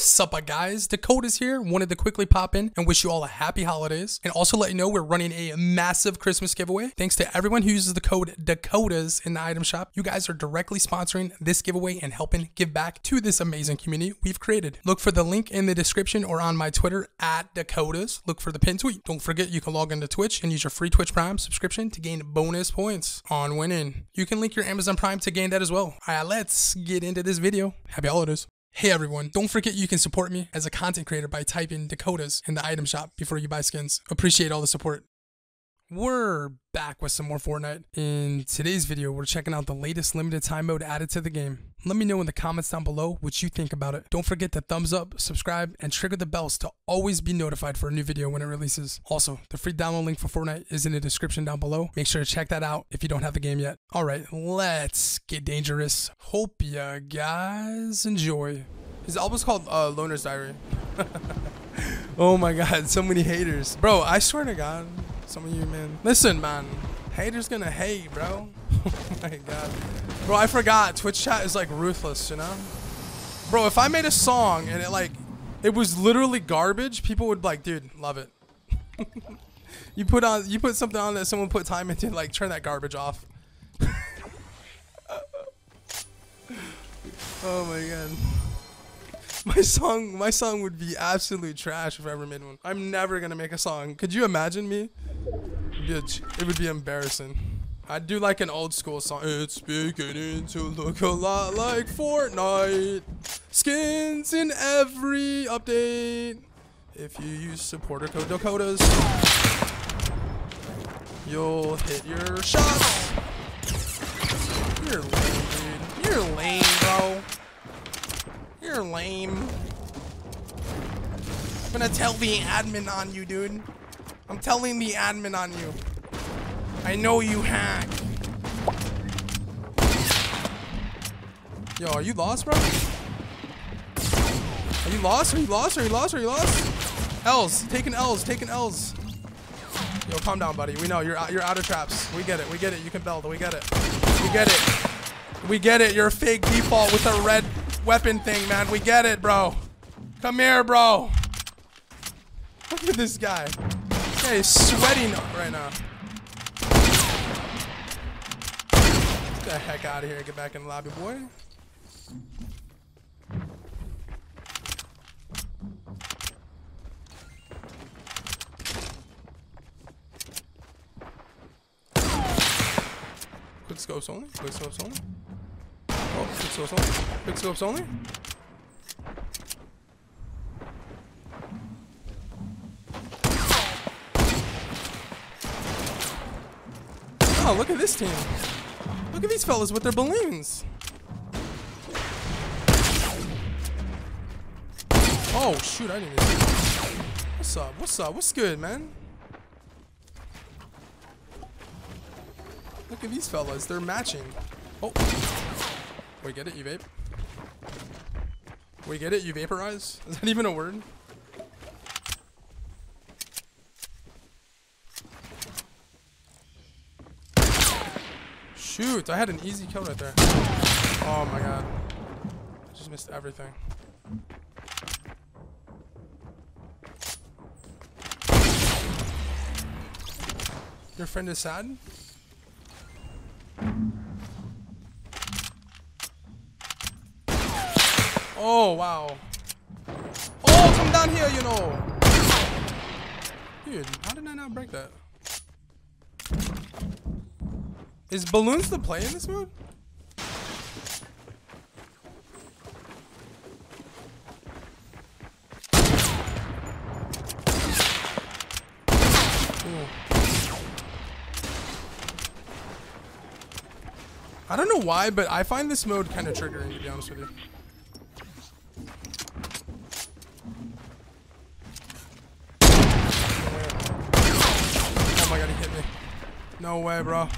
What's up, uh, guys? Dakotaz here. Wanted to quickly pop in and wish you all a happy holidays and also let you know we're running a massive Christmas giveaway. Thanks to everyone who uses the code Dakotaz in the item shop. You guys are directly sponsoring this giveaway and helping give back to this amazing community we've created. Look for the link in the description or on my Twitter at Dakotaz. Look for the pin tweet. Don't forget you can log into Twitch and use your free Twitch Prime subscription to gain bonus points on winning. You can link your Amazon Prime to gain that as well. All right, let's get into this video. Happy holidays. Hey everyone, don't forget you can support me as a content creator by typing Dakotaz in the item shop before you buy skins. Appreciate all the support. We're back with some more Fortnite. In today's video, we're checking out the latest limited time mode added to the game. Let me know in the comments down below what you think about it. Don't forget to thumbs up, subscribe, and trigger the bells to always be notified for a new video when it releases. Also, the free download link for Fortnite is in the description down below. Make sure to check that out if you don't have the game yet. Alright, let's get dangerous. Hope you guys enjoy. His album's called uh, Loner's Diary. oh my god, so many haters. Bro, I swear to god, some of you, man. Listen, man. Haters gonna hate, bro. oh my god. Bro, I forgot. Twitch chat is like ruthless, you know? Bro, if I made a song and it like, it was literally garbage, people would like, dude, love it. you put on, you put something on that someone put time into, like, turn that garbage off. oh my god. My song, my song would be absolute trash if I ever made one. I'm never gonna make a song. Could you imagine me? It would be embarrassing. I'd do like an old school song. It's beginning to look a lot like Fortnite. Skins in every update. If you use supporter code Dakotaz, you'll hit your shots. You're lame, dude. You're lame, bro. You're lame. I'm gonna tell the admin on you, dude. I'm telling the admin on you. I know you hack. Yo, are you lost, bro? Are you lost? Are you lost? Are you lost? Are you lost? L's. Taking L's. Taking L's. Yo, calm down, buddy. We know you're out, you're out of traps. We get it. We get it. You can build. We get it. We get it. We get it. You're a fake default with a red weapon thing, man. We get it, bro. Come here, bro. Look at this guy. Guy is sweating right now. Get the heck out of here. Get back in the lobby, boy. Quick scopes only. Quick scopes only. Oh, quick scopes only. Quick scopes only. Oh, look at this team. Look at these fellas with their balloons. Oh, shoot, I didn't even What's up? What's up? What's good, man? Look at these fellas. They're matching. Oh. We get it? You vape? We get it? You vaporize? Is that even a word? Shoot, I had an easy kill right there. Oh my god. I just missed everything. Your friend is sad? Oh, wow. Oh, come down here, you know. Dude, how did I not break that? Is balloons the play in this mode? I don't know why, but I find this mode kind of triggering, to be honest with you. Oh my god, he hit me. No way, bro.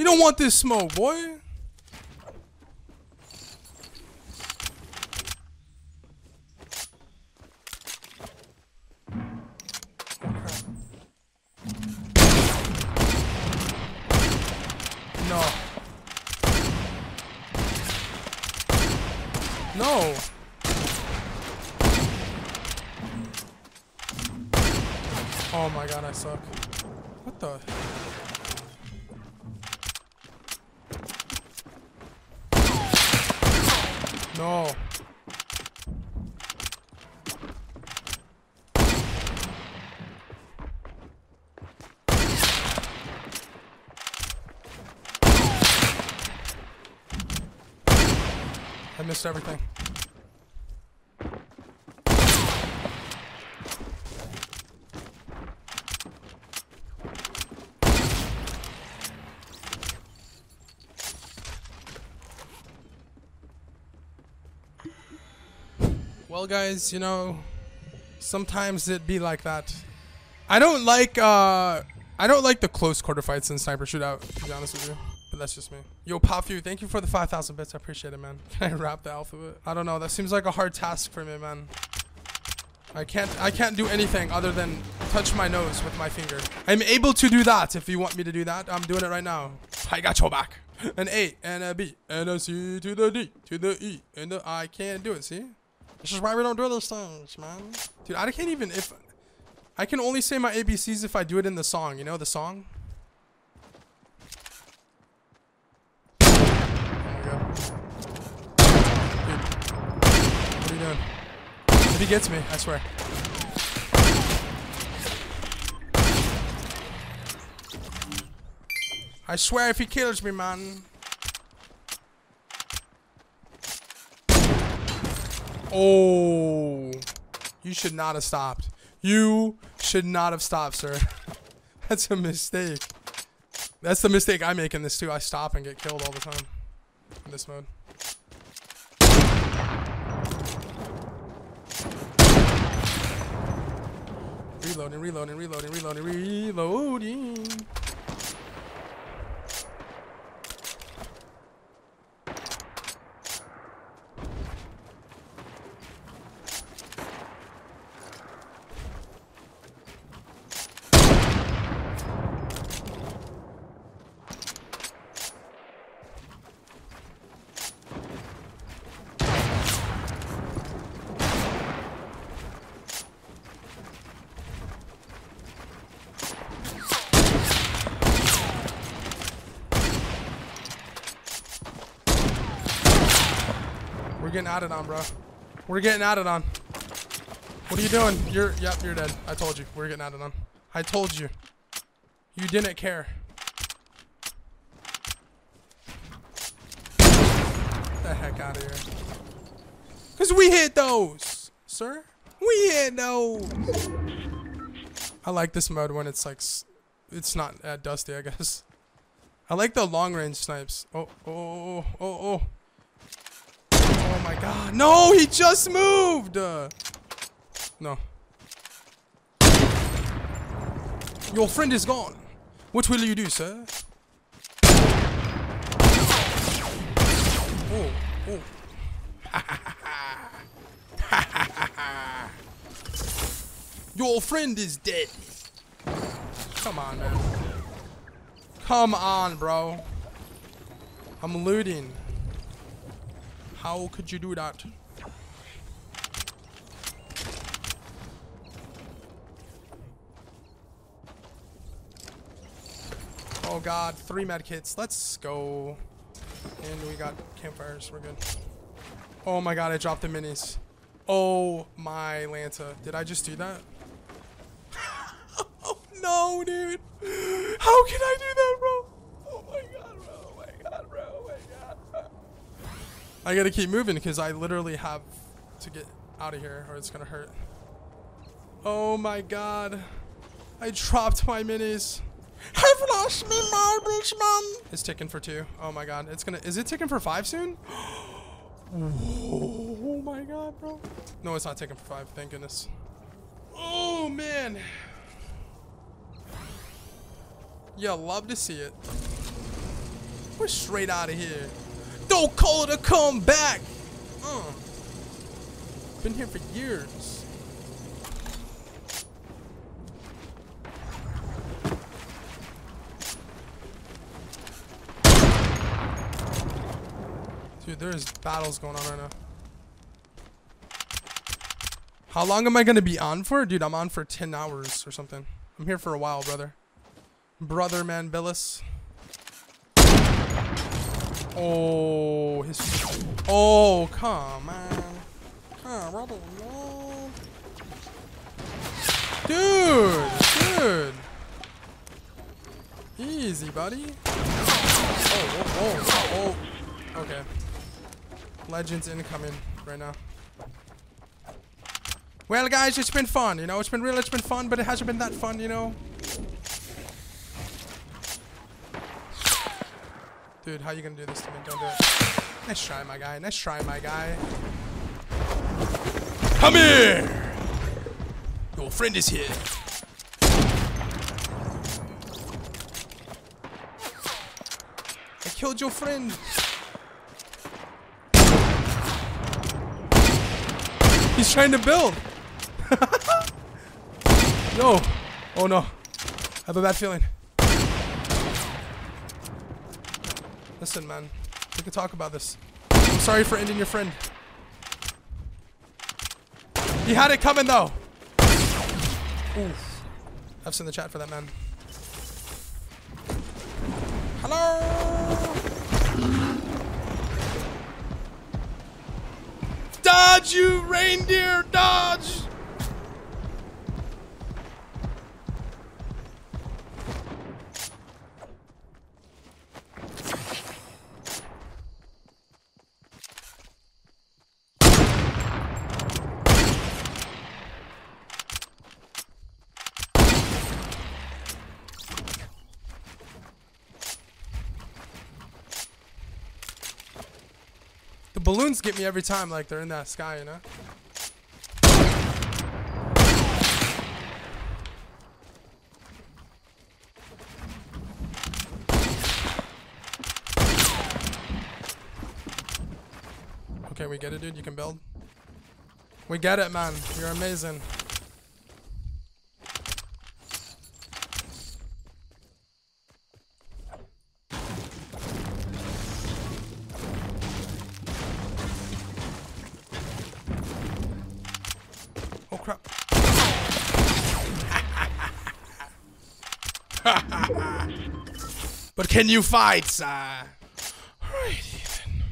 You don't want this smoke, boy. No. No. Oh my god, I suck. What the? No. I missed everything. Well, guys, you know, sometimes it be like that. I don't like, uh, I don't like the close quarter fights in Sniper Shootout, to be honest with you. But that's just me. Yo, Pofu, thank you for the 5,000 bits. I appreciate it, man. Can I rap the alphabet? I don't know. That seems like a hard task for me, man. I can't, I can't do anything other than touch my nose with my finger. I'm able to do that if you want me to do that. I'm doing it right now. I got your back. An A and a B and a C to the D to the E and the I can't do it, see? This is why we don't do those things, man. Dude, I can't even, if, I can only say my ABCs if I do it in the song, you know, the song? What are you doing? If he gets me, I swear. I swear if he kills me, man. Oh. You should not have stopped. You should not have stopped, sir. That's a mistake. That's the mistake I make in this too. I stop and get killed all the time in this mode. Reloading, reloading, reloading, reloading, reloading. We're getting added on, bro. We're getting added on. What are you doing? You're, yep, you're dead. I told you. We're getting added on. I told you. You didn't care. Get the heck out of here. Because we hit those, sir. We hit those. I like this mode when it's like, it's not uh, dusty, I guess. I like the long range snipes. Oh, oh, oh, oh, oh. Oh my god. No, he just moved. No. Your friend is gone. What will you do, sir? Oh, oh. Your friend is dead. Come on, man. Come on, bro. I'm looting. How could you do that? Oh god, three med kits. Let's go. And we got campfires. We're good. Oh my god, I dropped the minis. Oh my Lanta. Did I just do that? oh no, dude. How can I do that, bro? Oh my god, bro. Oh my god, bro. Oh my god, bro. I gotta keep moving because I literally have to get out of here or it's gonna hurt. Oh my god. I dropped my minis. Have lost me marbles, man. It's ticking for two. Oh my god. It's gonna is it ticking for five soon? oh my god, bro. No, it's not ticking for five, thank goodness. Oh man. Yeah, love to see it. We're straight out of here. Don't call it a comeback. Uh. Been here for years. Dude, there's battles going on right now. How long am I going to be on for? Dude, I'm on for 10 hours or something. I'm here for a while, brother. Brother, man, Billis. Oh, his... Oh, come on. Come on, Dude, dude. Easy, buddy. Oh, oh, oh, oh, oh. Okay. Legends incoming right now. Well, guys, it's been fun, you know? It's been real, it's been fun, but it hasn't been that fun, you know? Dude, how you gonna do this to me? Don't do it. Nice try, my guy. Nice try, my guy. Come here! Your friend is here. I killed your friend. He's trying to build. no. Oh no. I have a bad feeling. Listen, man. We can talk about this. I'm sorry for ending your friend. He had it coming, though. Oof. F's in the chat for that, man. Hello? Dodge, you reindeer! Dodge! The balloons get me every time, like they're in that sky, you know? Okay, we get it, dude. You can build. We get it, man. You're amazing. Can you fight, sir? Alrighty then.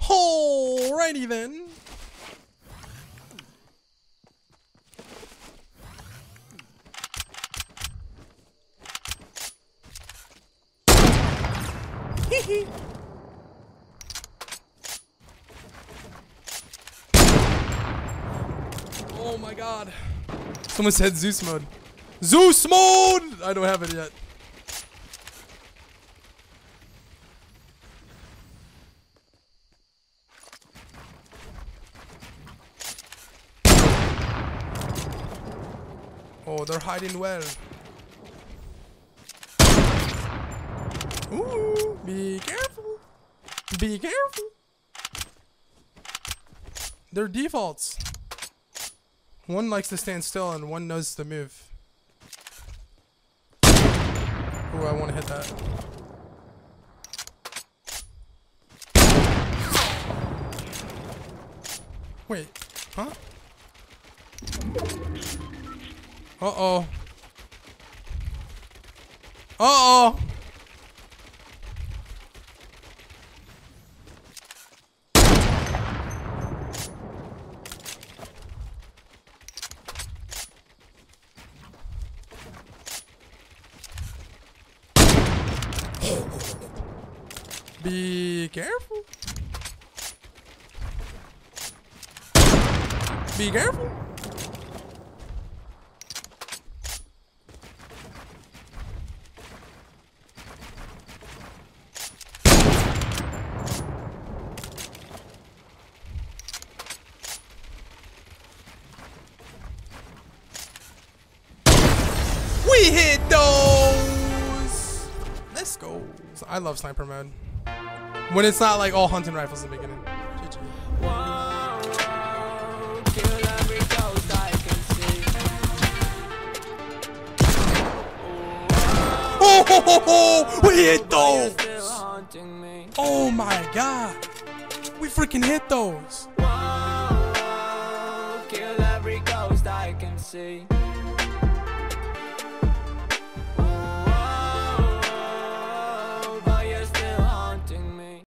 Alrighty then. Hee hee. Oh my god. Someone said Zeus mode. Zeus mode! I don't have it yet. Oh, they're hiding well. Ooh, be careful. Be careful. They're defaults. One likes to stand still and one knows to move. Ooh, I want to hit that. Wait, huh? Uh-oh. Uh-oh! Be careful. Be careful. Love sniper mode. When it's not like all hunting rifles in the beginning. Oh, ho, ho, ho, we hit those. Oh my god. We freaking hit those. Whoa, kill every ghost I can see.